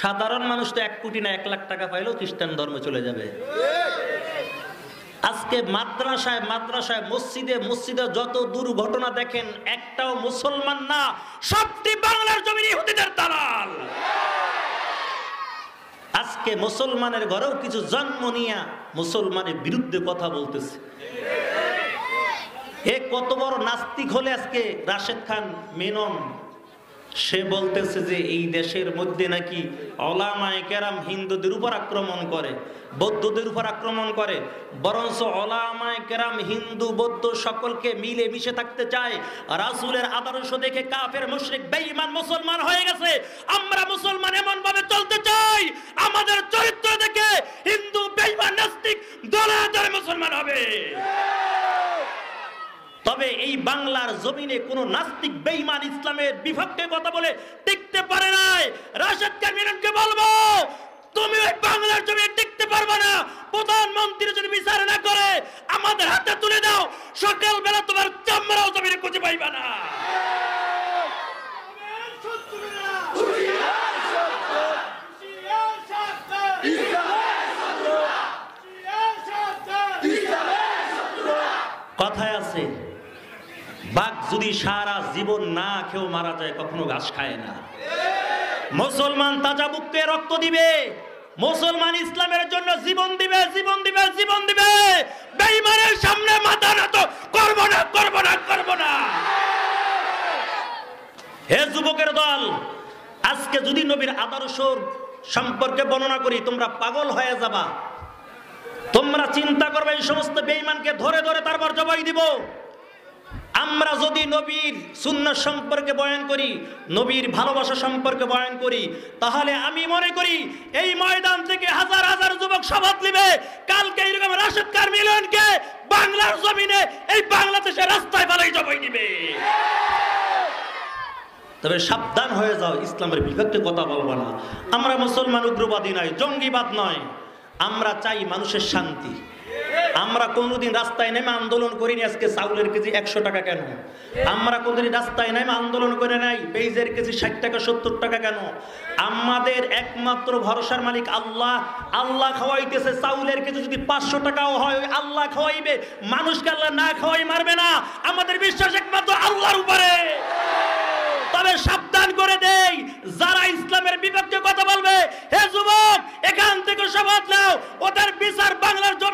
সাধারণ মানুষ তো এক কোটি না এক লাখ টাকা পাইলেও খ্রিস্টান ধর্মে চলে যাবে। আজকে মাদ্রাসায় মাদ্রাসায়, মসজিদে মসজিদে যত দুর্ঘটনা দেখেন, একটাও মুসলমান না, সবটি বাংলার জমিন ইহুদিদের দালাল। আজকে মুসলমানের ঘরেও কিছু জন্ম নিয়া মুসলমানের বিরুদ্ধে কথা বলতেছে। এ কত বড় নাস্তিক হলে আজকে রাশেদ খান, মেনন সে বলতেছে যে এই দেশের মধ্যে নাকি অলামায় কেরাম হিন্দুদের উপর আক্রমণ করে, বৌদ্ধদের উপর আক্রমণ করে। বরঞ্চ অলামায় কেরাম হিন্দু, বৌদ্ধ সকলকে মিলে মিশে থাকতে চায়। রাসুলের আদর্শ দেখে কাফের, মুশরিক, বেঈমান মুসলমান হয়ে গেছে। আমরা মুসলমান এমন ভাবে চলতে চাই, আমাদের চরিত্র দেখে হিন্দু, বেঈমান, নাস্তিক দলে মুসলমান হবে। তবে এই বাংলার জমিনে কোন নাস্তিক বেঈমান ইসলামের বিপক্ষে কথা বলে টিকতে পারে নাই। রাশেদ কামিরনকে বলব, তুমি ওই বাংলার জমিনে টিকতে পারবে না। প্রধানমন্ত্রী যদি বিচার না করে, আমাদের হাতে তুলে দাও। সকালবেলা তোমার চামড়াও জমিনে খুঁজে পাইবে না। কথায় আছে বাঘ যদি সারা জীবন না খেয়েও মারা যায়, কখনো ঘাস খায় না। মুসলমান তাজা বুককে রক্ত দিবে। মুসলমান ইসলামের জন্য জীবন দিবে জীবন দিবে জীবন দিবে। বেঈমানের সামনে মাথা নত। করব না করব না করব না। হে যুবকের দল, আজকে যদি নবীর আদর্শ সম্পর্কে বর্ণনা করি, তোমরা পাগল হয়ে যাবা। তোমরা চিন্তা করবে, এই সমস্ত বেঈমানকে ধরে ধরে তারপর জবাই দিব। আমরা যদি নবীর সুন্নাহ সম্পর্কে বয়ান করি, নবীর ভালোবাসা সম্পর্কে বয়ান করি, তাহলে আমি মনে করি এই ময়দান থেকে হাজার হাজার যুবক শপথ নেবে। কালকে এরকম রাশেদ কার মিলনকে বাংলার জমিনে এই বাংলাদেশের রাস্তায় ফেলাই জবাই দিবে। তবে সাবধান হয়ে যাও, ইসলামের বিপক্ষে কথা বলব না। আমরা মুসলমান উগ্রবাদী নয়, জঙ্গিবাদ নয়। আমরা চাই মানুষের শান্তি। আমরা কোনদিন রাস্তায় নেমে আন্দোলন করিনি আজকে চাউলের কেজি একশো টাকা কেন? আমরা কোনদিন রাস্তায় নেমে আন্দোলন করে নাই, পেঁয়াজের কেজি ষাট টাকা, সত্তর টাকা কেন? আমাদের একমাত্র ভরসার মালিক আল্লাহ। আল্লাহ খাওয়াইতেছে চাউলের কেজি যদি পাঁচশো টাকাও হয় আল্লাহ খাওয়াইবে। মানুষকে আল্লাহ না খাওয়াই মারবে না। আমাদের বিশ্বাস একমাত্র আল্লাহর উপরে। তবে সাবধান করে দেই, যারা ইসলামের বিপক্ষে কথা বলবে, হে যুবক, এখান থেকে শপথ নাও। ওদের বিচার বাংলার জন্য